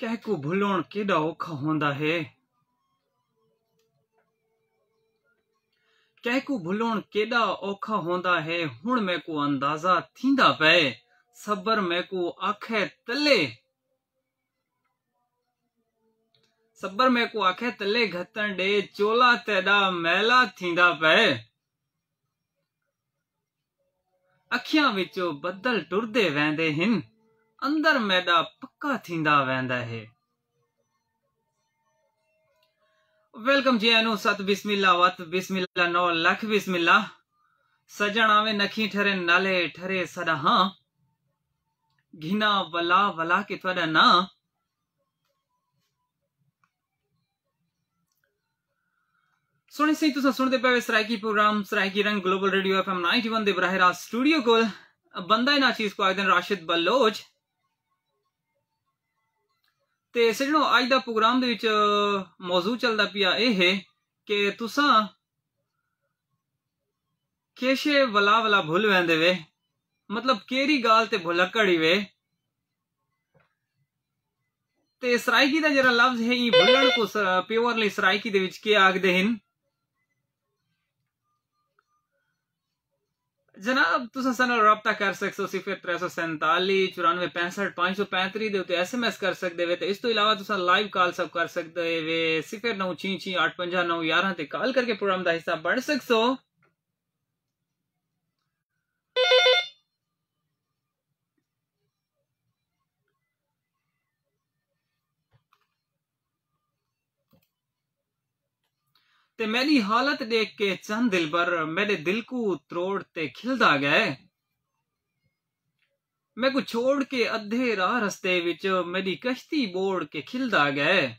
कहकू भुलाण केडा औखा होंदा है? कहकू भुलाण केडा औखा होंदा है, हुण मैं को अंदाज़ा थींदा पए सबर मैं को आखे तले सबर मैं को आखे तले घतन डे, चोला तेडा मैला थींदा पए अखियाँ विचो बदल टुरदे वेंदे हिन। अंदर मैदा पक्का थींदा वेंदा है। वेलकम जी अनु सत बिस्मिल्ला वत बिस्मिल्ला नौ लख बिस्मिल्ला सजन आवे नखी ठरे, नाले ठरे सदा। हाँ। घिना वला वला के त्वडा ना। सुने सही, तुसा सुनते पावे सरायकी प्रोग्राम, सरायकी रंग, ग्लोबल रेडियो एफएम 91 दे बराहरा स्टूडियो को बंदा ना चीज़ को आदन राशिद बलोच। ਤੇ ਸਜਣੋ ਅੱਜ ਦਾ ਪ੍ਰੋਗਰਾਮ ਦੇ ਵਿੱਚ ਮੌਜੂ ਚੱਲਦਾ ਪਿਆ ਇਹ ਹੈ ਕਿ ਤੁਸੀਂ ਕੇਸ਼ੇ ਵਲਾ ਵਲਾ ਭੁੱਲ ਵੈਂਦੇ ਵੇ। ਮਤਲਬ ਕਿਹੜੀ ਗਾਲ ਤੇ ਭੁਲਕੜੀ ਵੇ। ਤੇ ਸਰਾਇਕੀ ਦਾ ਜਿਹੜਾ ਲਫ਼ਜ਼ ਹੈ, ਇਹ ਭੁੱਲਣ ਕੋ ਪਿਓਰਲੀ ਸਰਾਇਕੀ ਦੇ ਵਿੱਚ ਕੀ ਆਖਦੇ ਹਨ? जनाब तुसा सन रबता कर सकते हो सिफर त्रै सौ सैंताली चौरानवे पैंसठ पाँच सौ पैंतरी दे एस एम एस कर सकते वे इस तो इलावा तुसा लाइव कॉल सब कर सकते वे सिफर नौ छी छी अठ पंजा नौ ग्यारह ते कॉल करके प्रोग्राम का हिस्सा बढ़ सकते हो ਤੇ ਮੇਰੀ ਹਾਲਤ ਦੇਖ ਕੇ ਚੰਦ ਦਿਲਬਰ ਮੇਰੇ ਦਿਲ ਕੋ ਤਰੋੜ ਤੇ ਖਿਲਦਾ ਗਏ ਮੈਂ ਕੋ ਛੋੜ ਕੇ ਅੱਧੇ ਰਾਹ ਰਸਤੇ ਵਿੱਚ ਮੇਰੀ ਕਸ਼ਤੀ ਬੋੜ ਕੇ ਖਿਲਦਾ ਗਏ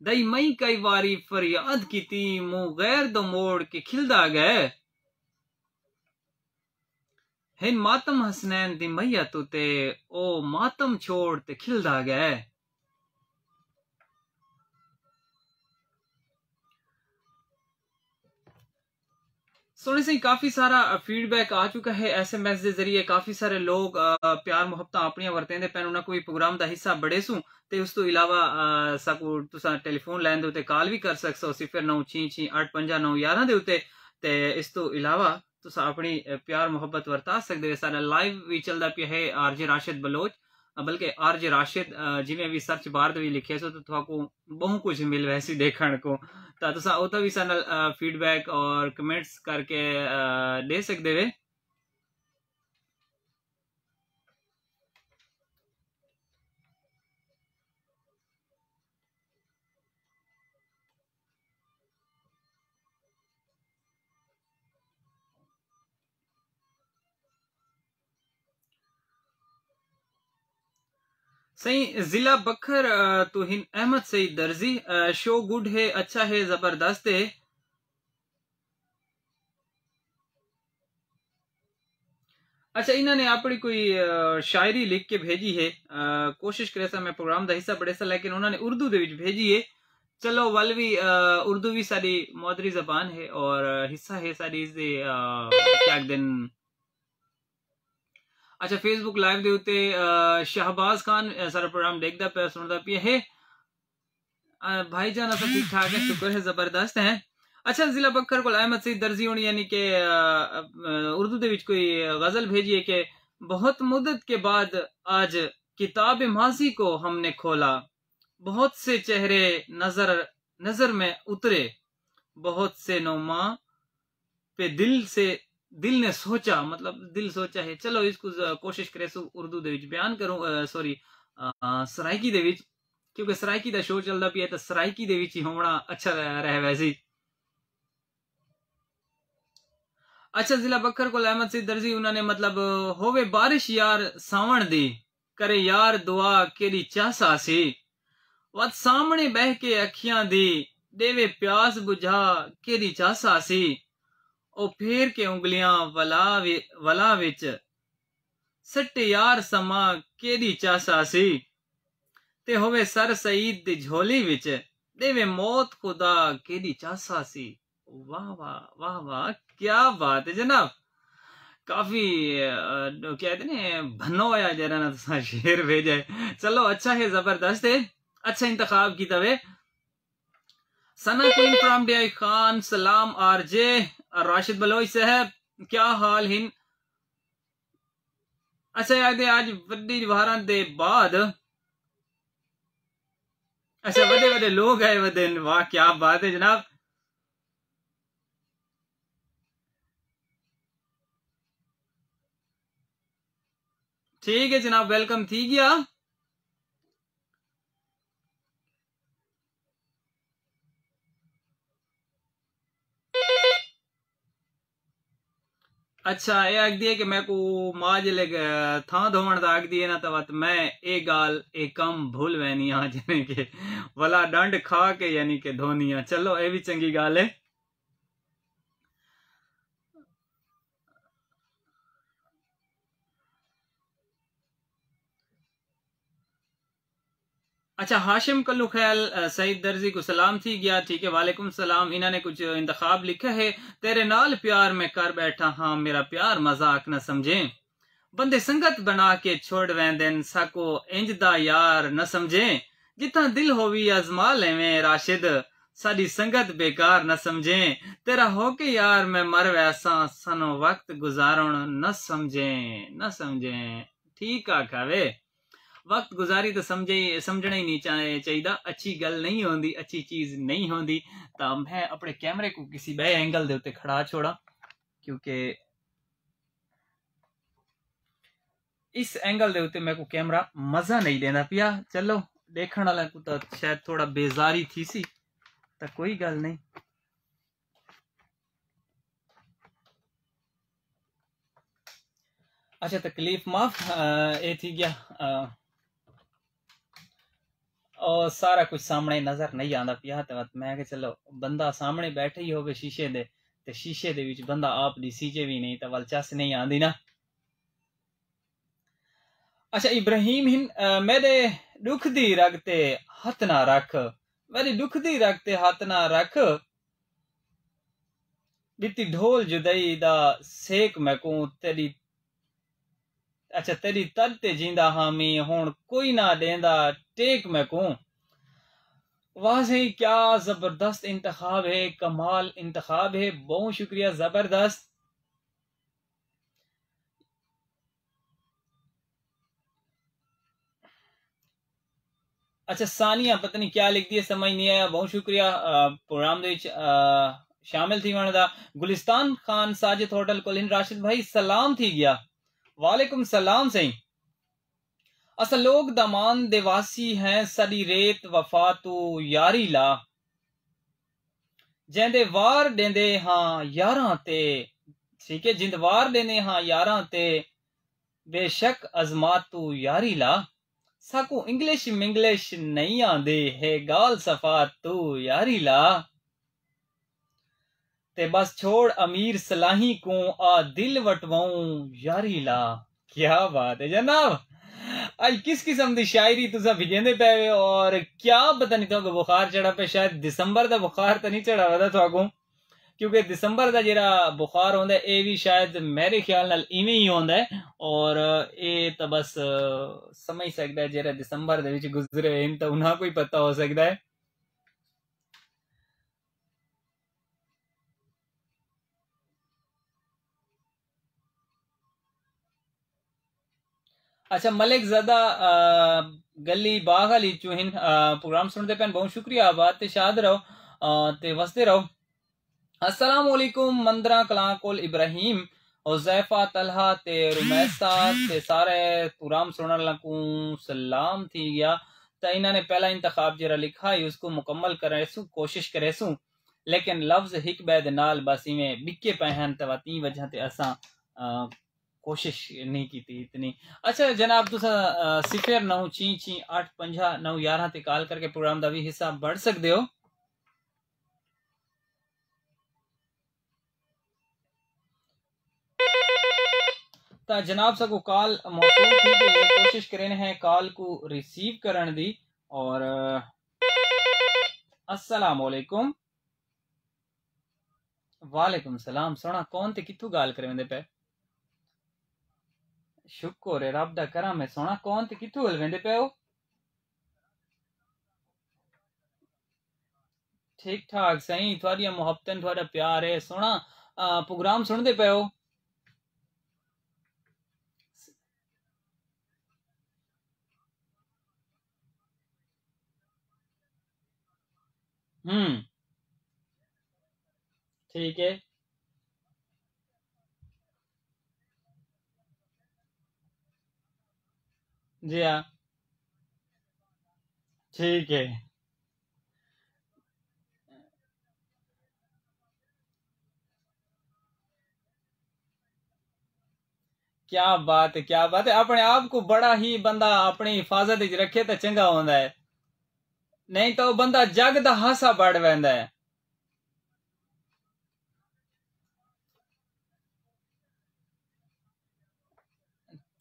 ਦਈ ਮਈ ਕਈ ਵਾਰੀ ਫਰਿਆਦ ਕੀਤੀ ਮੂੰ ਗੈਰ ਦੋ ਮੋੜ ਕੇ ਖਿਲਦਾ ਗਏ हिन मातम हसनैन दी मैया तुते ओ मातम छोड़ ते खिलदा गए ਸੋਨੇ ਸਿੰਘ ਕਾਫੀ ਸਾਰਾ ਫੀਡਬੈਕ ਆ ਚੁੱਕਾ ਹੈ ਐਸਐਮਐਸ ਦੇ ਜ਼ਰੀਏ ਕਾਫੀ ਸਾਰੇ ਲੋਕ ਪਿਆਰ ਮੁਹੱਬਤਾਂ ਆਪਣੀਆਂ ਵਰਤਦੇ ਪੈਨ ਉਹਨਾਂ ਕੋਈ ਪ੍ਰੋਗਰਾਮ ਦਾ ਹਿੱਸਾ ਬੜੇ ਸੂ ਤੇ ਉਸ ਤੋਂ ਇਲਾਵਾ ਸਾਕੋ ਤੁਸੀਂ ਟੈਲੀਫੋਨ ਲਾਈਨ ਦੇ ਉਤੇ ਕਾਲ ਵੀ ਕਰ ਸਕਦੇ ਹੋ 0966859111 ਦੇ ਉਤੇ ਤੇ ਇਸ ਤੋਂ ਇਲਾਵਾ ਤੁਸੀਂ ਆਪਣੀ ਪਿਆਰ ਮੁਹੱਬਤ ਵਰਤਾ ਸਕਦੇ ਹੋ ਸਾਡਾ ਲਾਈਵ ਵੀ ਚੱਲਦਾ ਪਿਆ ਹੈ ਆਰਜੀ ਰਾਸ਼ਿਦ ਬਲੋਚ ਬਲਕਿ ਆਰਜੇ ਰਾਸ਼ਿਦ ਜਿਵੇਂ ਵੀ ਸਰਚ ਬਾਰ ਦੇ ਵੀ ਲਿਖਿਆ ਸੋ ਤਾਂ ਤੁਹਾਨੂੰ ਬਹੁਤ ਕੁਝ ਮਿਲ ਵੈਸੀ ਦੇਖਣ ਕੋ ਤਾਂ ਤੁਸੀਂ ਉਹ ਤਾਂ ਵੀ ਸਾਨੂੰ ਫੀਡਬੈਕ ਔਰ ਕਮੈਂਟਸ ਕਰਕੇ ਦੇ ਸਕਦੇ ਵੇ सही, जिला बखर तो हिन अहमद सईद दर्जी शो गुड है अच्छा है, ज़बरदस्त है। अच्छा इन्होंने अपनी कोई शायरी लिख के भेजी है? कोशिश करे सा मैं प्रोग्राम का हिस्सा पढ़े सा, लेकिन उन्होंने उर्दू दे भेजी है। चलो वल भी उर्दू भी सारी मौदरी जबान है, और हिस्सा है सारी इस दे क्या दिन अच्छा फेसबुक लाइव ਦੇ ਉੱਤੇ ਸ਼ਹਬਾਜ਼ ਖਾਨ ਸਾਰਾ ਪ੍ਰੋਗਰਾਮ ਦੇਖਦਾ ਪਿਆ ਸੁਣਦਾ ਪਿਆ ਹੈ भाईजान सब ठीक ठाक है शुक्र है जबरदस्त है अच्छा जिला बकर को अहमद सईद दर्जी होनी यानी कि उर्दू ਦੇ ਵਿੱਚ कोई गजल भेजी है कि बहुत मुद्दत के बाद आज किताब माजी को हमने खोला बहुत से चेहरे नजर नजर में उतरे बहुत से नोमा पे दिल से दिल ने सोचा मतलब दिल सोचा है, चलो इसको कोशिश करे, सो, उर्दू के बयान करूँ सॉरी सरायकी दे क्योंकि सरायकी का शो चलता पिया तो सरायकी दे होना अच्छा रहे वैसे अच्छा जिला बखर को अहमद से दर्जी, उन्होंने मतलब होवे बारिश यार सावण दी, करे यार दुआ केरी चासा सी। वत सामने बह के अखियाँ दी, देवे प्यास बुझा केरी चासा सी। ਉਹ ਫੇਰ ਕੇ ਉਂਗਲੀਆਂ ਵਲਾ ਵਲਾ ਵਿੱਚ ਸੱਟੇ ਯਾਰ ਸਮਾ ਕਿਹੜੀ ਚਾਸਾ ਸੀ ਤੇ ਹੋਵੇ ਸਰ ਸਈਦ ਦੀ ਝੋਲੀ ਵਿੱਚ ਦੇਵੇ ਮੌਤ ਖੁਦਾ ਕਿਹੜੀ ਚਾਸਾ ਸੀ ਵਾਹ ਵਾਹ ਵਾਹ ਵਾਹ ਕੀ ਬਾਤ ਹੈ ਜਨਾਬ काफी कहते ने भन्नो आया जरा ना तुसा शेर भेजा है चलो अच्छा है जबरदस्त है अच्छा इंतखाब की तवे Sana queen from D Khan सलाम आरजे राशिद बलोई साहब क्या हाल हिन? अच्छा याद आज वड्डी वारा दे बाद अच्छा बड़े बड़े लोग आए वे वाह, क्या बात है, जनाब। ठीक है, जनाब वेलकम थी गया। अच्छा ये आख दिए कि मैं को माँ जले था धोवण दा आख दिए ना तवत मैं ये गाल, ए कम भूल वैनी हाँ जने के वला डंड खा के यानी के हाँ चलो ये भी चंगी गाल अच्छा हाशिम कल्लू ख्याल सईद दर्जी को सलाम थी गया, ठीक है, वालेकुम सलाम, इन्होंने कुछ इंतखाब लिखा है, तेरे नाल प्यार में कर बैठा हाँ मेरा प्यार मज़ाक न समझे। बंदे संगत बना के छोड़ वेंदन, सको इंजदा यार न समझे। जितना दिल होवी अजमा लेवे, राशिद, साडी संगत बेकार न समझे। तेरा होके यार मैं मर वैसा, सनो वक्त गुजारण न समझे न समझे। ठीक आ खावे वक्त गुजारी तो समझे समझना ही नहीं चाहिए अच्छी गल नहीं होती अच्छी चीज़ नहीं होती तो मैं अपने कैमरे को किसी बे एंगल के उत्ते खड़ा छोड़ा क्योंकि इस एंगल के उत्ते मेरे को कैमरा मज़ा नहीं देना पिया। चलो देखने वाला को तो शायद थोड़ा बेजारी थी सी तो कोई गल नहीं। अच्छा तकलीफ़ माफ़ ये थी गया आ, और सारा कुछ सामने नज़र नहीं आता पिया। तो मैं कि चलो, बंदा सामने बैठे ही हो शीशे दे, ते शीशे दे विच बंदा आप दी सीजे भी नहीं तो वल चस नहीं आंदी ना। अच्छा इब्राहिम हिन मेरे दुख दी रखते हथ ना रख। मेरी दुख दी रखते हथ ना रख। दिती ढोल जुदाई दा सेक मैं को, तेरी अच्छा तेरी तद ते जींदा हामी हुन कोई ना देंदा टेक मैं को वाह क्या ज़बरदस्त इंतखाब है कमाल इंतखाब है बहुत शुक्रिया ज़बरदस्त अच्छा सानिया पता नहीं क्या लिख दिया समझ नहीं आया बहुत शुक्रिया प्रोग्राम शामिल थी वण गुलिस्तान खान साजिद होटल कोलिन राशिद भाई सलाम थी गया वालेकुम सलाम सही असल लोग दमान देवासी हैं, सड़ी रेत वफा तू यारी ला। जेंदे वार देंदे हाँ यारा ते, ठीक है, जिंद वार देने हाँ यारा ते, बेशक अजमा तू यारी ला। साकू इंग्लिश मिंग्लिश नहीं आंदे है, गाल सफ़ा तू यारी ला। ते बस छोड़ अमीर सलाही को, आ दिल वटवाऊं, यारी ला। क्या बात है जनाब। आज किस किस्म की शायरी तुसा भिजेंदे पे और क्या पता नहीं तो बुखार चढ़ा पे, शायद दिसंबर का बुखार तो नहीं चढ़ा हुआ था क्योंकि दिसंबर का जरा बुखार होंगे ये भी शायद मेरे ख्याल नाल इवें ही होंगे और ये तो बस समझ सकता है जरा दिसंबर के गुजरे इन तो उन्हें कोई पता हो सकता है अच्छा मलिक जदा गली बाग अली चूहिन प्रोग्राम सुनते पैन, बहुत शुक्रिया ते शाद रहो ते वसते रहो। अस्सलाम वालेकुम मंदरा कला कोल इब्राहिम, हुजैफा, तलहा ते रुमैसा, ते सारे प्रोग्राम सुनने लगू, सलाम थी गया। तो इन्होंने पहला इंतखाब जरा लिखा है, उसको मुकम्मल करे सु कोशिश करे सु लेकिन लफ्ज हिक बैद नाल बस इवें बिके पे हैं, ती वजह ते असा कोशिश नहीं की थी इतनी। अच्छा जनाब, तुस सिफर नौ, ची ची अठ पंजा, नौ, यारह ते कॉल करके प्रोग्राम का भी हिस्सा बढ़ सकते हो? ता जनाब सको कॉल ये कोशिश करें हैं कॉल को रिसीव करने दी, और अस्सलाम वालेकुम वालेकुम सलाम। सोना कौन ते कितु गाल करें पे? शुक्र है रब दा करम है, सोना कौन ते कित्थों हल वेंदे पे हो ठीक ठाक सही थोड़ी मुहब्बतन थोड़ा प्यार है। सोना प्रोग्राम सुनते पे हो हम्म। ठीक है। जी हाँ। ठीक है। क्या बात है, क्या बात है। अपने आप को बड़ा ही बंदा अपनी हिफाजत रखे तो चंगा होता है। नहीं तो बंदा जग का हासा वैंदा है।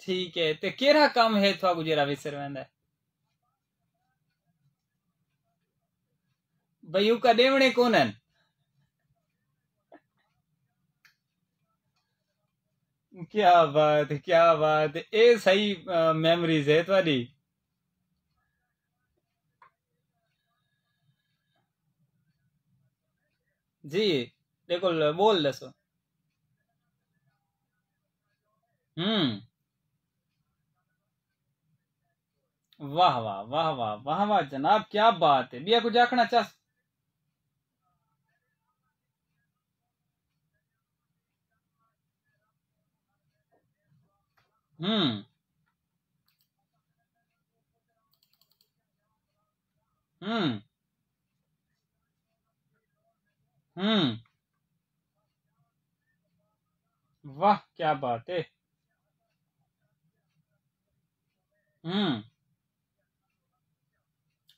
ठीक है, ते केरा काम है थोड़ा गुजरा विसर है भई का देवणे कोनन क्या बात है, क्या बात है। ए, सही मेमोरीज है थोड़ी जी, देखो, बोल दसो। हम्म। वाह वाह वाह वाह वाह वाह, जनाब, क्या बात है। बिया कुछ आखना चाह हम्म। हम्म। हम्म। वाह, क्या बात है। हम्म।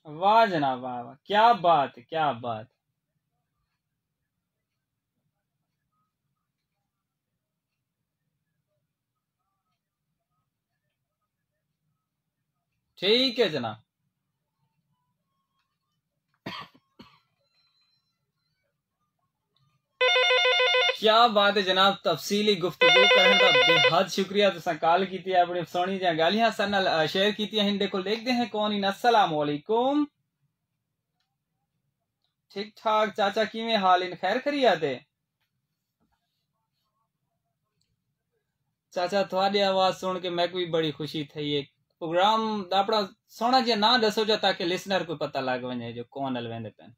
वाह जनाब वाह वाह। क्या बात क्या बात। ठीक है जनाब। क्या बात है जनाब? तफसीली गुफ्तु करने का बेहद शुक्रिया। तुसा कॉल की अपनी सोनी जहाँ गालियाँ सन शेयर की हिंदे को देखते हैं कौन इन अस्सलाम वालेकुम ठीक ठाक, चाचा किमें हाल इन खैर खरियाते चाचा थोड़ी आवाज़ सुन के मैं भी बड़ी खुशी थी एक प्रोग्राम अपना सोना जी ना दसो जो ताकि लिसनर को पता लग वने जो कौन वेंदे पेन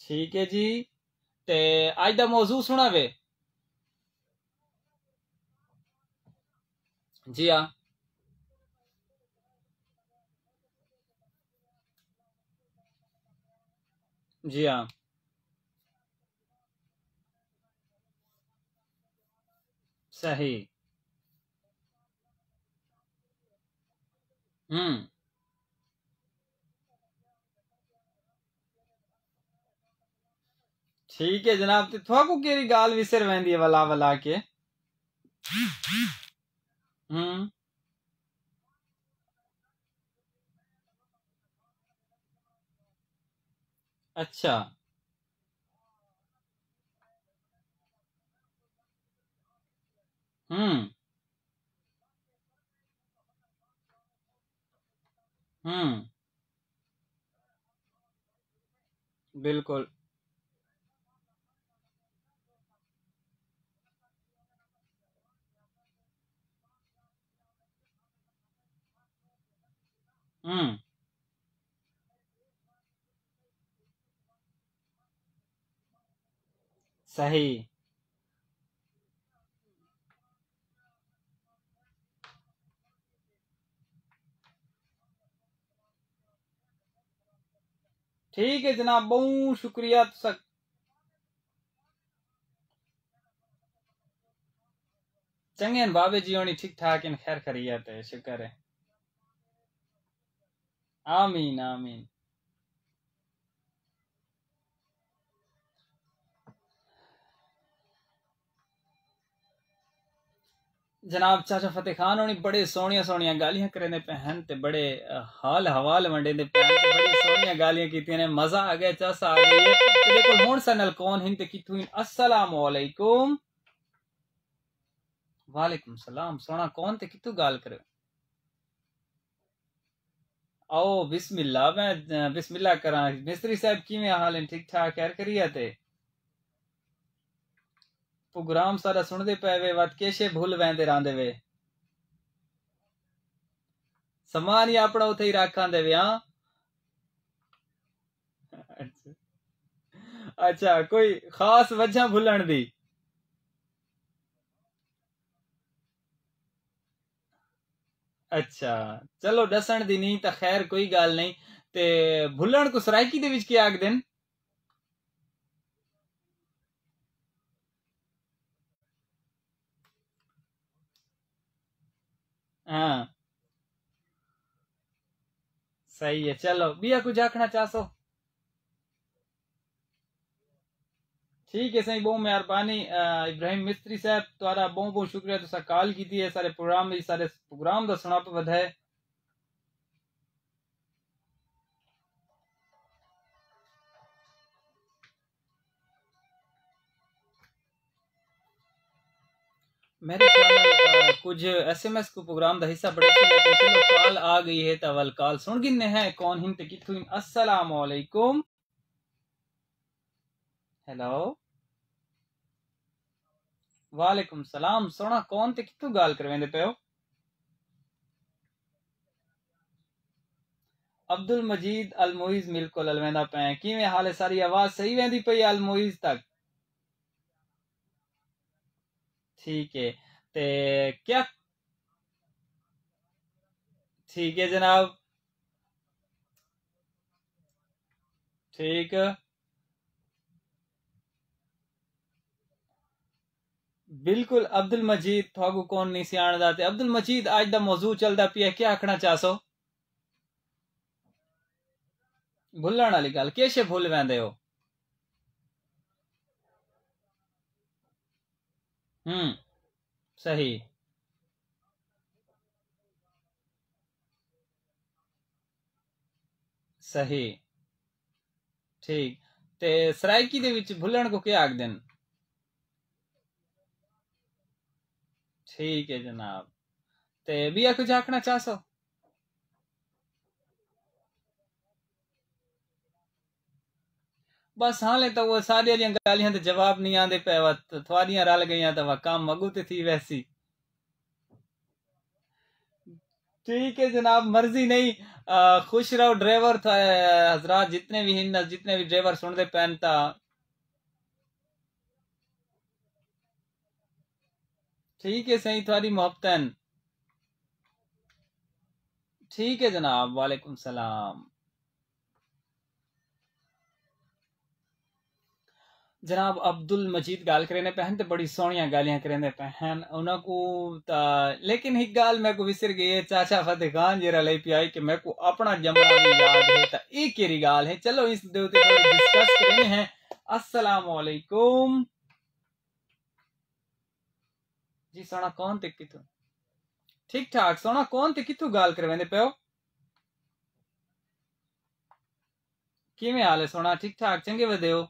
ठीक है जी। ते आज दा मौजू सुनावे। जी हाँ। जी हाँ। सही। हम्म। ठीक है जनाब, ते थोड़ा को केरी गाल विसर वेंदी है वला वला के? हम्म। अच्छा। हम्म। हम्म। बिल्कुल। हम्म सही ठीक है जनाब, बहुत शुक्रिया सक चंगे बाबे जी, होनी ठीक ठाक इन खैर खरियत है, शुक्र है। आमीन आमीन जनाब चाचा फतेह खान होनी बड़े सोनिया सोनिया गालियाँ करे पहन ते बड़े हाल हवाल वंडे दे पहन ते बड़ी सोनिया गालियाँ की ने। मज़ा आ गया चासा आ गई ते देखो हुन सनल कौन हिंद किथु अस्सलाम वालेकुम। वालेकुम सलाम। सोना कौन थे कितु गाल करे? आओ, बिस्मिल्लाह, मैं बिस्मिल्लाह करा। मिस्त्री साहब, किवें हाल ठीक ठाक खैर करिए ते? प्रोग्राम सारा सुनदे पे वे, वत केशे भूल वेंदे रांदे वे। समान ही अपना उथे ही रखां दे वे, हाँ? अच्छा। अच्छा कोई खास वजह भुलन दी? अच्छा चलो दसन दी नहीं तो खैर कोई गल नहीं ते भुलन को सराइकी दे विच क्या आखदे न हाँ सही है चलो बिया कुछ आखना चाहसो ठीक है, सही, बहुत मेहरबानी इब्राहिम मिस्त्री साहब तुम्हारा बहुत बहुत शुक्रिया तुसा कॉल की है, सारे प्रोग्राम सारे प्रोग्राम का सुना पे बधाए मेरे कुछ एसएमएस को प्रोग्राम का हिस्सा बड़े कॉल आ गई है तवल कॉल सुन गिनने हैं, कौन हिंद कितु अस्सलाम वालेकुम हेलो वालेकुम सलाम। सोना, कौन ते कितु गाल करवेंदे पे हो? अब्दुल मजीद अल मोइज बिल्कुल अलवेंदा पे किवें हाल? सारी आवाज़ सही वेंदी पई अल मोइज तक? ठीक है। ते क्या? ठीक है जनाब। ठीक। बिल्कुल अब्दुल मजीद, थागू कौन नहीं सियाणदा ते अब्दुल मजीद, आज दा मौजू चलदा पिया, क्या आखना चाहसो? भुल्लण वाली गल किश भुल वेंदे हो? हम्म सही। सही। ठीक, ते सराइकी दे विच भुल्लण को क्या आखदे न? ठीक है जनाब। ते बिया कुछ आखना चाहसो? बस हाले तो वो सारी गालियाँ ते जवाब नहीं आंदे पे थोड़ियाँ रल गई तो वह काम अगू ते थी वैसी। ठीक है जनाब मर्ज़ी नहीं। आ, खुश रहो ड्राइवर हजरात जितने भी हिंद जितने भी ड्राइवर सुनते पहनता ठीक है सही थोड़ी मोहब्बतन ठीक है जनाब, वालेकुम सलाम। जनाब अब्दुल मजीद गाल करेने पहन तो बड़ी सोनिया गालियाँ करेंदे पहन। उनको लेकिन एक गाल मैं को विसर गई है, चाचा फतेह खान जरा ले पी आई कि मैं को अपना जमना भी याद है तो एक केरी गाल है? चलो इस देवते डिस्कस करने हैं। अस्सलाम वालेकुम जी, सोना कौन ते किथु? ठीक ठाक, सोना कौन ते किथु गाल करवेंदे पे किवें हाल है सोना? ठीक ठाक, चंगे वदे हो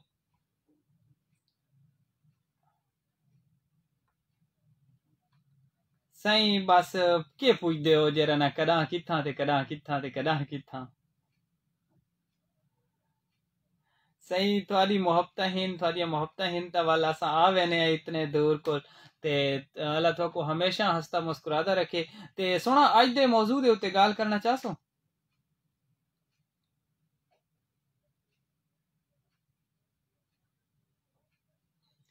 साईं बस, के पुछदे हो जरा ना कदा कित्थां ते कदा कित्थां ते कदा कित्थां सही थोड़ी मोहब्बत हिन थोड़ी मोहब्बत हिन तो वाल असा आ वेने इतने दूर को ते अल्लाह तो को हमेशा हंसता मुस्कुराता रखे। ते, सोना, आज दे मौजूद है उते गाल करना चाहसो?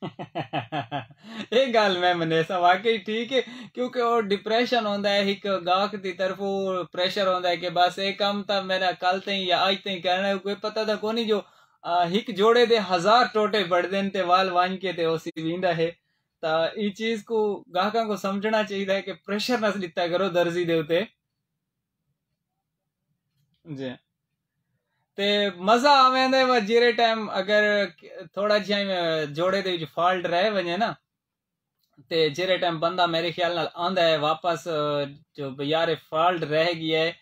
ये गाल मैं मने सा, वाकई ठीक है, क्योंकि और डिप्रेशन होता है, एक गाहक की तरफ़ प्रेशर होता है कि बस ये काम तो मेरा कल ते या आज ते करना है, कोई पता तो कोनी जो एक जोड़े दे हज़ार टोटे बढ़ते हैं वाल वांग के ते ओसी वींदा है। ਤਾਂ ਇਹ ਚੀਜ਼ को ਗਾਹਕਾਂ को समझना चाहिए है कि प्रेशर ना लिता करो दर्जी दे उते जी ਤੇ ਮਜ਼ਾ ਆਵੇਂਦੇ ਵਾ ਜਿਹੜੇ ਟਾਈਮ ਅਗਰ ਥੋੜਾ ਜਿਹਾ ਜੋੜੇ ਦੇ ਵਿੱਚ ਫਾਲਟ ਰਹਿ ਵਜੇ ਨਾ ਤੇ ਜਿਹੜੇ ਟਾਈਮ ਬੰਦਾ ਮੇਰੇ ਖਿਆਲ ਨਾਲ ਆਂਦਾ ਹੈ ਵਾਪਸ ਜੋ ਬਿਆਰੇ ਫਾਲਟ ਰਹਿ ਗਿਆ ਹੈ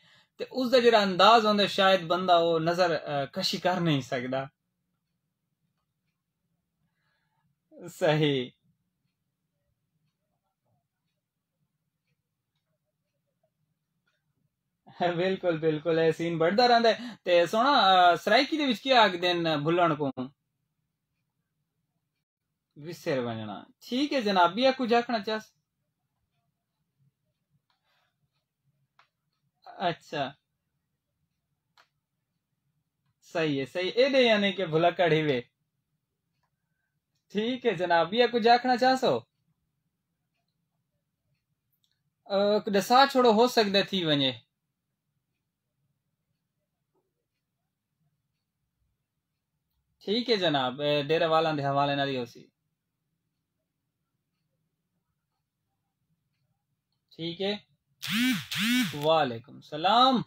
ਤੇ ਉਸ ਦਾ ਜਿਹੜਾ ਅੰਦਾਜ਼ ਹੁੰਦਾ ਸ਼ਾਇਦ ਬੰਦਾ ਉਹ ਨਜ਼ਰ ਕਸ਼ੀ ਕਰ ਨਹੀਂ ਸਕਦਾ ਸਹੀ ਬਿਲਕੁਲ ਬਿਲਕੁਲ ਇਹ ਸੀਨ ਵੱਧਦਾ ਰਹਿੰਦਾ ਤੇ ਸੋਣਾ ਸਰਾਇਕੀ ਦੇ ਵਿੱਚ ਕੀ ਆਖਦੇ ਨੇ ਭੁੱਲਣ ਕੋ ਵਿਸਰ ਵਣਣਾ ਠੀਕ ਹੈ ਜਨਾਬ ਇਹ ਕੁਝ ਆਖਣਾ ਚਾਹਸ अच्छा सही है सही एडे यानी कि भुलक्कड़ ही वे ठीक है जनाब ये कुछ आखना चाहसो दसा छोड़ो हो सकता थी वने ठीक है जनाब डेरे वाला दे हवाले ना दियो सी ठीक है? वालेकुम सलाम।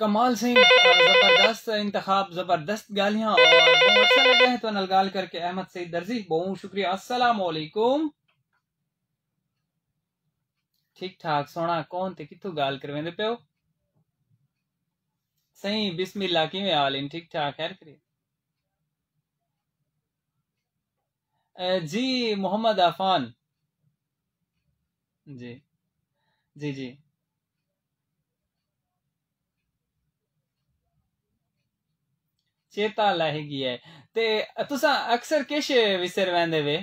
कमाल सिंह ज़बरदस्त इंतखाब, ज़बरदस्त गालियाँ, और बहुत अच्छा लगा है तो नलगाल करके, अहमद सईद दर्जी, बहुत शुक्रिया अस्सलाम वालेकुम ठीक ठाक, सोना, कौन थे? कितों गाल करवेंदे पे हो सही, बिस्मिल्लाह, किवें हाल इन ठीक ठाक, खैर करिए जी, मोहम्मद आफान। जी जी जी। चेता लहगी है। ते, तुसा अक्सर किश विसर वैंदे वे?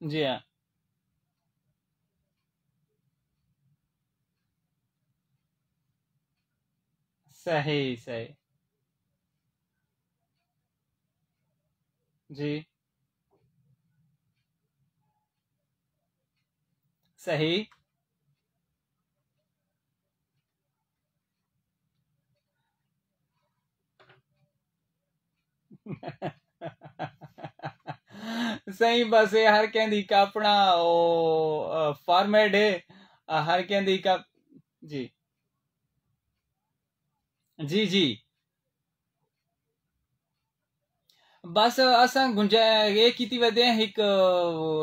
जी हाँ। सही सही। जी। सही। सही बस ये हर कहंदी का अपना फॉर्मेट है हर कहंदी का जी। जी जी। बस असां गुंजा ये कीती वदे एक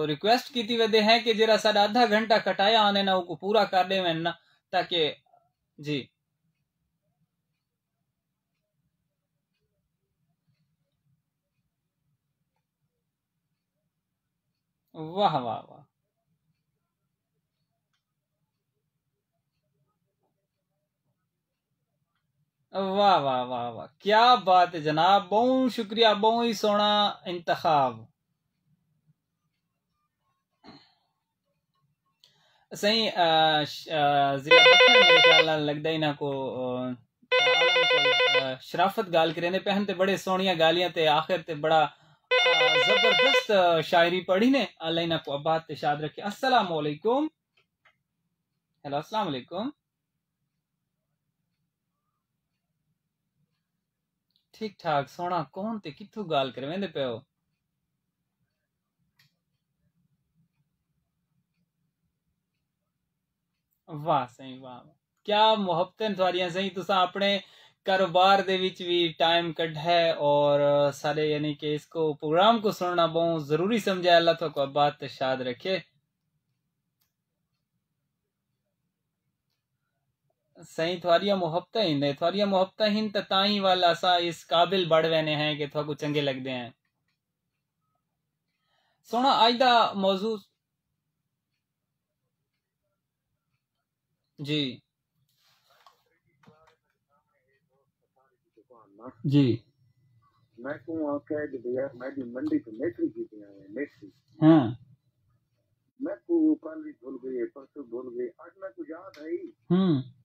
रिक्वेस्ट कीती वदे हैं कि जरा साडा आधा घंटा कटाया आने ना को पूरा कर दे ना, ताकि, जी। वाह वाह वाह। वाह वाह वाह वाह। क्या बात है जनाब। बहुत शुक्रिया, बहुत ही सोना इंतखाब। सही लगदा ही ना को शराफत गाल करें पहन ते बड़े सोनिया गालियाँ ते आखिर ते बड़ा ज़बरदस्त शायरी पढ़ी ने। अल्लाह ना को अबाद ते शाद रखे। अस्सलाम वालेकुम हेलो अस्सलाम वालेकुम ठीक ठाक, सोना कौन ते किथों गाल करवेंदे पे हो वाह, सही, वाह क्या मुहब्बतें थोड़ियाँ सही। तुसा अपने कारोबार टाइम कढ़ है और सारे यानी कि इसको प्रोग्राम को सुनना बहुत ज़रूरी समझा। अल्लाह तो बात शाद रखे सही थोड़िया मुहब्बत ही ने थोड़िया मुहब्बत ही ताई वाला सा इस काबिल बढ़ वेने हैं कि थोड़ा चंगे लगते हैं। सोना आज दा मौजू जी। जी। मैं को आखे कि भैया मैं दी मंडी तो मेथी की थी मेथी हाँ। मैं को कल भी भूल गई परसों भूल गई आज मैं को याद आई। हम्म।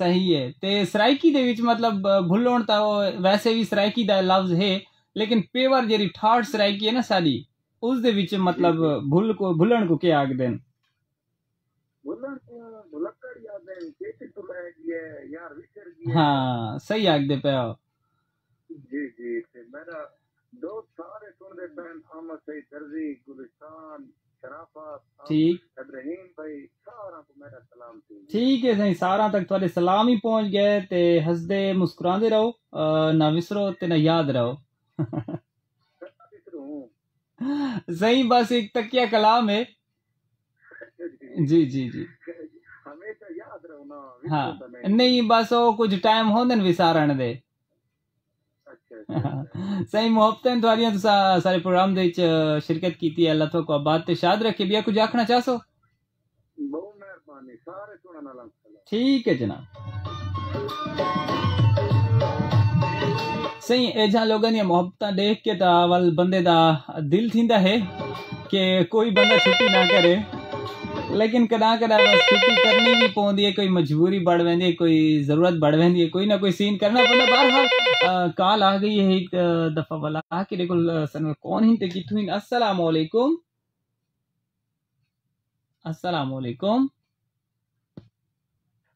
ਸਹੀ ਹੈ ਤੇ ਸਰਾਇਕੀ ਦੇ ਵਿੱਚ ਮਤਲਬ ਭੁੱਲਣ ਤਾਂ ਵੈਸੇ ਵੀ ਸਰਾਇਕੀ ਦਾ ਲਫ਼ਜ਼ ਹੈ ਲੇਕਿਨ ਪੇਵਰ ਜਿਹੜੀ ਠਾਠ ਸਰਾਇਕੀ ਹੈ ਨਾ ਸਾਡੀ ना साडी उस दे विच मतलब भुल को भुल्लण को क्या आखदे न ਬੁਲਣ ਭੁਲੱਕੜ ਯਾਦ ਹੈ ਚੇਤੇ ਤੋਂ ਲੈ ਗਿਆ ਯਾਰ ਵਿਚਰ ਗਿਆ हाँ सही आखदे पे हो जी जी ते मेरा दोस्त सारे सुनते पैन अहमद सईद दर्जी गुलिस्तान शराफत ठीक इब्राहिम भाई सारा को मेरा सलाम थी ठीक है सही सारा तक थोड़े सलाम ही पहुंच गए ते हंसदे मुस्कुरांदे रहो अ, ना विसरो ते ना याद रहो सही बस एक तकिया कलाम है। जी जी जी। हमेशा याद रहो हाँ। तो नहीं। बस वो कुछ टाइम होंदे न विसारण दे। अच्छा अच्छा सही मोहब्बतें थोड़ियाँ तुसा सारे प्रोग्राम दे शिरकत कीती है अल्लाह तो को आबाद ते। शाद रखे बिया कुछ आखना चाहसो? बहुत मेहरबानी सारे सुनने ठीक है जनाब। सही एजा लोगों दी मोहब्बत देख के ता वल बंदे दा दिल थींदा है कि कोई बंदा छुट्टी ना करे। लेकिन कदा कदा बस छुट्टी करनी भी पौंदी है कोई मजबूरी बढ़ वेंदी है कोई ज़रूरत बढ़ वेंदी है कोई ना कोई सीन करना पौंदा। बहरहाल अ, कॉल आ गई है एक दफ़ा वाला। कि देखो सन कौन ही ते किथु ही अस्सलाम वालेकुम अस्सलाम वालेकुम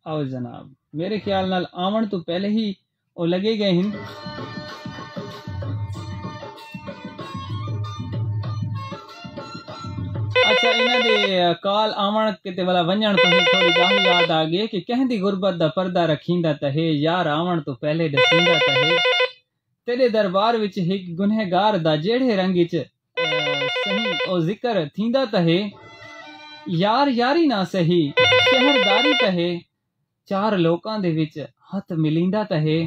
आओ जनाब मेरे ख्याल नाल आवन तो पहले ही वो लगे गए हैं। ਅੱਛਾ, ਇਹਨਾਂ ਦੇ ਕਾਲ ਆਵਣ ਕਿਤੇ ਵਾਲਾ ਵੰਜਣ ਤੋਂ ਥੋੜੀ ਗੱਲ ਯਾਦ ਆ ਗਈ ਕਿ ਕਹਿੰਦੀ ਗੁਰਬਤ ਦਾ ਪਰਦਾ ਰਖੀਂਦਾ ਤਹੇ ਯਾਰ ਆਵਣ ਤੋਂ ਪਹਿਲੇ ਦਸਿੰਦਾ ਤਹੇ ਤੇਰੇ ਦਰਬਾਰ ਵਿੱਚ ਇੱਕ ਗੁਨਹਗਾਰ ਦਾ ਜਿਹੜੇ ਰੰਗ ਵਿੱਚ ਸਹੀ ਉਹ ਜ਼ਿਕਰ ਥੀਂਦਾ ਤਹੇ ਯਾਰ ਯਾਰੀ ਨਾ ਸਹੀ, ਸ਼ਹਿਰਦਾਰੀ ਤਹੇ ਚਾਰ ਲੋਕਾਂ ਦੇ ਵਿੱਚ ਹੱਥ ਮਿਲਿੰਦਾ ਤਹੇ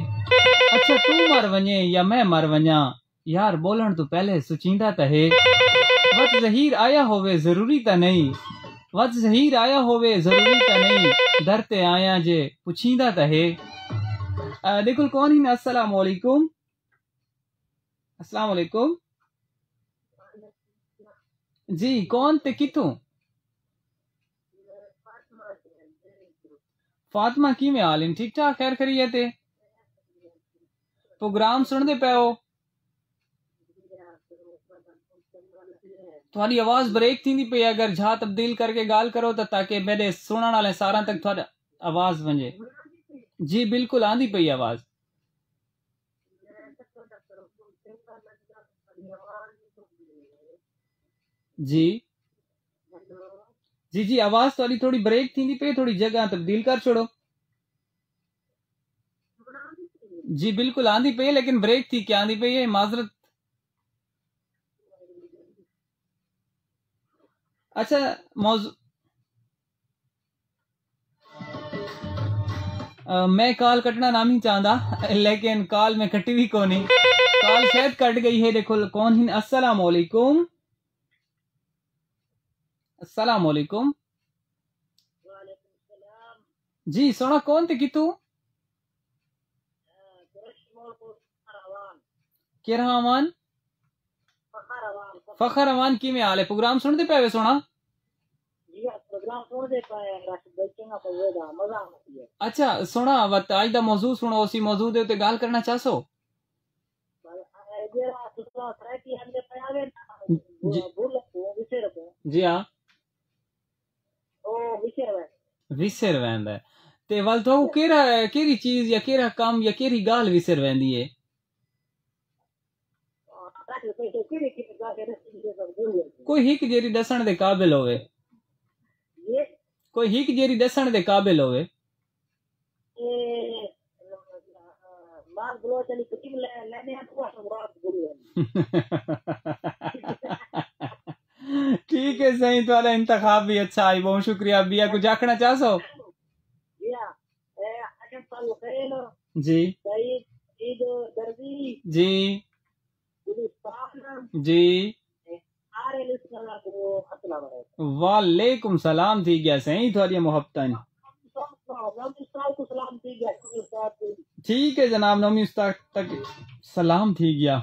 ਅੱਛਾ, ਤੂੰ ਮਰ ਵਣੇ ਜਾਂ ਮੈਂ ਮਰ ਵਣਾ ਯਾਰ ਬੋਲਣ ਤੋਂ ਪਹਿਲੇ ਸੁਚਿੰਦਾ ਤਹੇ वत जहीर आया होवे ज़रूरी ता नहीं। वत जहीर आया होवे ज़रूरी ता नहीं। दर ते आया जे पुछींदा ता है। देखो कौन ही? ना अस्सलाम वालेकुम अस्सलाम वालेकुम जी, कौन ते किथों फातिमा की में हाल ठीक ठाक? खैर खरी है। ते प्रोग्राम सुन दे पे हो? थोड़ी आवाज़ ब्रेक पई है, अगर झा तब्दील करके गाल करो तो ताकि मेरे सुनने वाले सारा तक थोड़ा आवाज़ वंजे जी बिल्कुल आंदी पई आवाज़। जी। जी जी आवाज़ थोड़ी थोड़ी ब्रेक थींदी पई थोड़ी जगह तब्दील कर छोड़ो। जी बिल्कुल आंदी पे लेकिन ब्रेक थी क्या आंदी है? माजरत अच्छा मौजू मैं कॉल कटना ना नहीं चाहता लेकिन कॉल में कटी भी कोनी। कॉल शायद कट गई है देखो कौन ही अस्सलाम वालेकुम अस्सलाम वालेकुम जी सोना कौन थे कितू केरा अमान फखर अमान की में हाल है प्रोग्राम सुनते पे सोना अच्छा सोना वत आज दा मौजू सुनो उसी मौजू दे उते गाल करना चाहसो? जी। हाँ विसर वेंदा ते वल तो केरा केरी चीज़ या केरा काम या केरी गाल विसर वेंदी है। कोई हिक जेरी दसण दे काबिल होवे। कोई हिक जेरी दसण दे काबिल होवे। ठीक है सही तुम्हारा इंतखाब भी अच्छा आई बहुत शुक्रिया। बिया कुछ आखना चाहसो? जी। जी। जी वालेकुम सलाम थी गया सही थोड़ी मोहब्बत ठीक है जनाब नौमी उस्ताद तक सलाम थी गया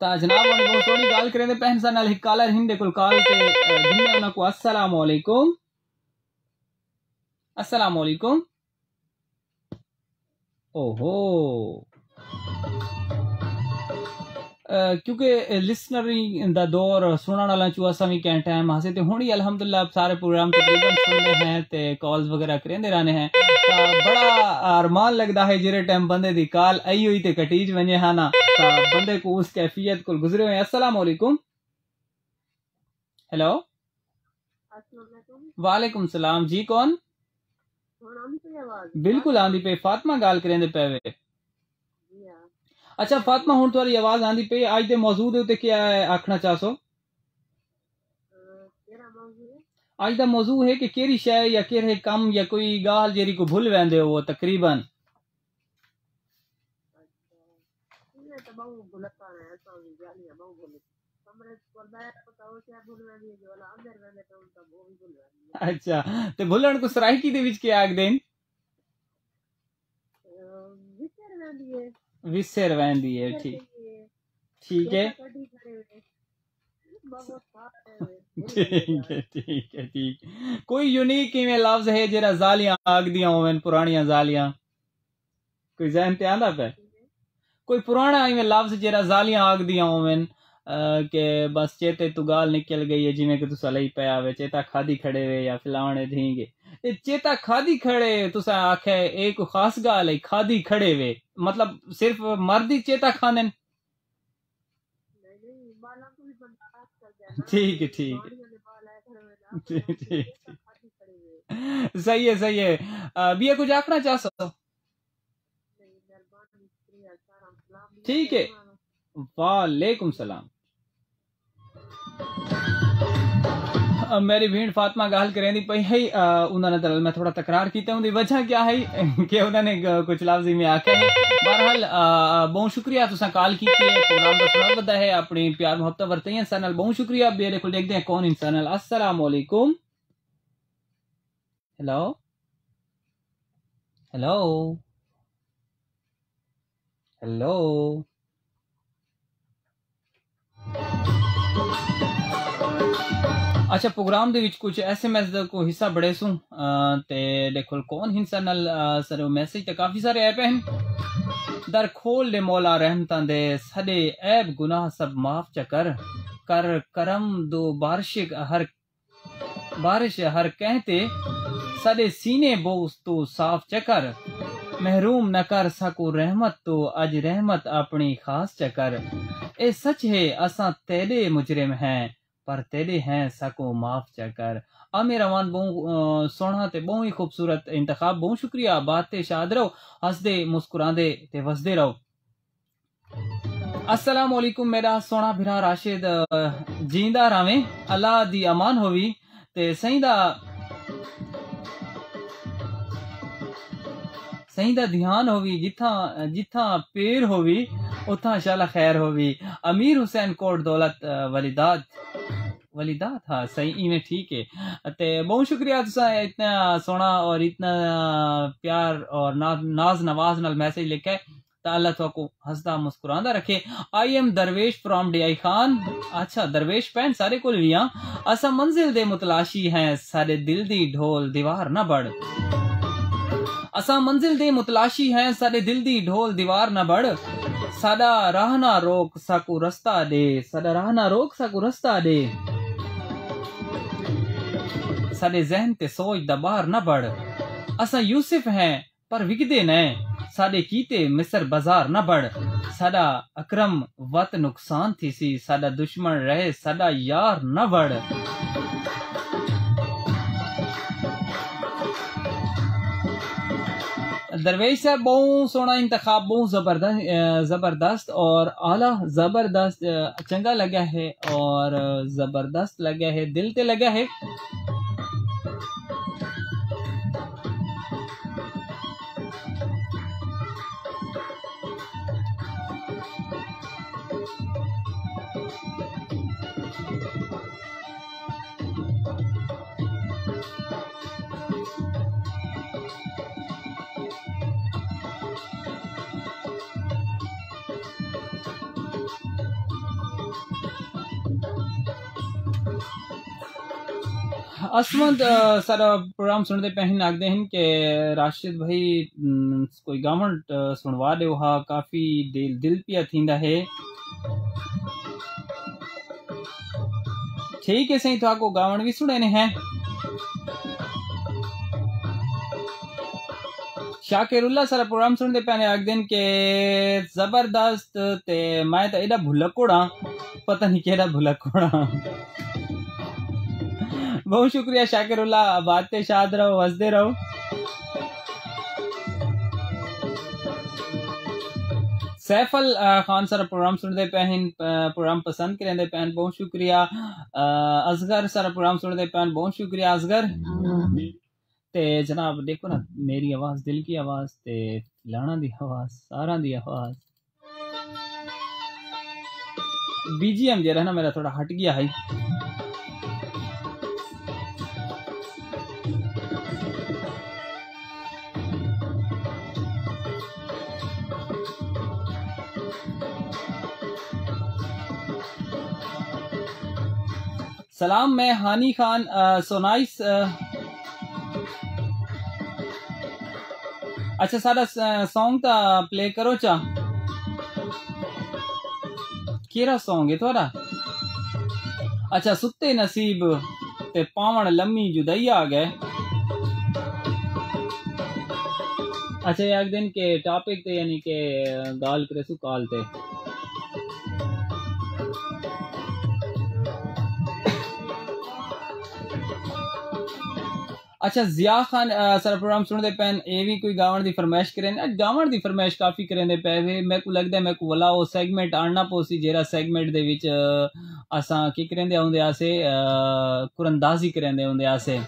ਤਾਂ ਜਨਾਬ ਹੁਣ ਬਹੁਤ ਸੋਹਣੀ ਗੱਲ ਕਰੇ ਤੇ ਪਹਿਨ ਨਾਲ ਇੱਕ ਕਾਲਰ ਹਿੰਦੇ ਕੋਲ ਕਾਲ ਤੇ ਜਿੰਨੇ ਉਹਨਾਂ ਕੋ ਅਸਲਾਮ ਵਾਲੇਕੁਮ अस्सलाम वालेकुम ओहो क्योंकि लिसनरिंग का दौर सुनण वाला चू असां बी कैं टाइम हासिल तो हूँ ही अलहमदुल्ला सारे प्रोग्राम तकरीबन रहे हैं तो कॉल्स वगैरह करेंगे रहने हैं. बड़ा अरमान लगता है जिरे टाइम बंदे की कॉल आई हुई तो कटीज वजे है ना। तो बंदे को उस कैफियत को गुजरे हुए अस्सलाम वालेकुम हेलो वालेकुम सलाम। जी कौन? बिल्कुल आंदी पे। फातिमा गाल करेंदे पे अच्छा फातिमा हुन तुम्हारी आवाज़ आंदी पे आज दे मौजूद है क्या आखना चाहसो? आज दा मौजू है कि केरी शय या केरे कम या कोई गाल जेरी को भूल वेंदे अच्छा ते ठीक। है। ठीक है, ठीक कोई यूनिक इवें लफ्ज है जेरा जालियाँ आग दियाँ होवन पुरानियाँ जालियाँ? कोई जहन ते आंदा पे? कोई पुराना इवें लफ्ज जेरा जालियाँ आग दियाँ के बस चेते तू गाल निकल गई है जिवें कि तुसा लई पे आवे चेता खादी खड़े वे या फिलावणे धींगे। चेता खादी खड़े तुसा आखे एक खास गाल है खादी खड़े वे। मतलब सिर्फ़ मर्द ही चेता खाने ठीक है ठीक ठीक सही है सही है। भी कुछ आखना चाह सो ठीक है। वालेकुम सलाम। मेरी भीड़ फातिमा गाल करें दी पई है उन्होंने दरअसल मैं थोड़ा तकरार कीता उनकी वजह क्या है कि उन्होंने कुछ लफ्ज में है बहरहाल बहुत शुक्रिया तुसा कॉल की प्रोग्राम का सुना बदा है, अपनी प्यार मोहब्बत हैं इंसान बहुत शुक्रिया। मेरे को देखते हैं कौन इंसान अस्सलाम वालेकुम। हेलो। हेलो। हेलो। अच्छा प्रोग्राम ਦੇ ਵਿੱਚ ਕੁਝ ਐਸਐਮਐਸ ਦਾ ਕੋ ਹਿੱਸਾ ਬੜੇ ਸੂ ਤੇ ਦੇਖੋ ਕੌਣ ਹਿੰਸਾ ਨਾਲ ਸਰ ਮੈਸੇਜ ਤੇ ਕਾਫੀ ਸਾਰੇ ਐਪ ਹਨ दर खोल दे मौला रहमतां दे सदे ऐब गुनाह सब माफ च कर कर करम दो बारिश हर बारिश हर कहते सदे सीने बोस तो साफ चकर महरूम न कर सको रहमत तो अज रहमत अपनी खास चकर ए सच है असा तेरे मुजरिम हैं पर तेरे हैं सको माफ़ चकर। आमिर रवान बहु सोना ते बहु ही खूबसूरत इंतखाब। बहु शुक्रिया, बात ते शाद रहो, हंसदे, मुस्कुरांदे ते वसदे रहो। अस्सलाम वालेकुम मेरा सोना भिरा राशिद जींदा रवे। अल्लाह दी अमान होवी ते सही दा सही दा ध्यान होवी जिथा जिथा पेर होवी उथा शाला खैर होवी। अमीर हुसैन कोट दौलत वलीदात वलीदा था सही इवें ठीक है। ते बहुत शुक्रिया तुसा इतना सोना और इतना प्यार और ना, नाज नवाज़ नाल मैसेज लिखे ता अल्लाह तो को हंसदा मुस्कुरांदा रखे। I am Darvesh from DI Khan अच्छा दरवेश पैन सारे कोल विया असा मंजिल दे मुतलाशी हैं सारे दिल दी ढोल दीवार ना बढ़ असा मंजिल दे मुतलाशी हैं सारे दिल दी ढोल दीवार ना बढ़ साडा राह ना रोक साकू रस्ता दे साडा राह ना रोक साकू रस्ता दे। साडे जहन ते सोच दा बाहर न बढ़ असा यूसुफ हैं, पर विकदे न। साडे कीते मिस्र बाज़ार न बढ़ साडा अकरम वत नुकसान थी सी। साडा दुश्मन रहे साडा यार न बढ़ दरवेश साहब बहुत सोना इंतखाब बहुत ज़बरदस्त ज़बरदस्त और आला ज़बरदस्त चंगा लगा है और ज़बरदस्त लगा है, दिल ते लगा है। असमत सारा प्रोग्राम सुनते पहन आखते हैं कि राशिद भाई कोई गावण सुनवा दो हा काफ़ी दिल दिल पिया थींदा है। ठीक है, सही तो आपको गावन भी सुने हैं। शाकिरुल्ला सारा प्रोग्राम सुनते पैने आख दिन के ज़बरदस्त ते, मैं तो एडा भुलकोड़ा पता नहीं केड़ा भुलकोड़ा बहुत शुक्रिया, शाकिरुल्ला। बातें शाद रहो, हँसते रहो। सैफल खान सारा प्रोग्राम सुनते पैन प्रोग्राम पसंद करेंदे पैन बहुत शुक्रिया। असगर सारा प्रोग्राम सुनते पैन बहुत शुक्रिया, असगर। ते जनाब, देखो ना, मेरी आवाज़, दिल की आवाज़, ते लाना दी आवाज़, सारा दी आवाज़। बीजीएम जरा ना मेरा थोड़ा हट गया है। सलाम, मैं हानी खान सोनाइस अच्छा सारा सॉन्ग ता प्ले करो चा। केरा सॉन्ग है थोड़ा? अच्छा सुते नसीब ते पावण लम्मी जुदाई आ गए। अच्छा एक दिन के टॉपिक ते यानी के गाल करे सु कॉल ते। अच्छा जिया खान सारा प्रोग्राम सुनते पैन ए भी कोई गावन दी फरमाइश करें गावन दी फरमाइश काफ़ी करेंदे पे वे। मैं को लगदा मैं को वला ओ सेगमेंट आना पोसी जेरा सेगमेंट दे विच असा की करेंदे आउंदे आसे कुरंदाजी करेंदे आउंदे आसे।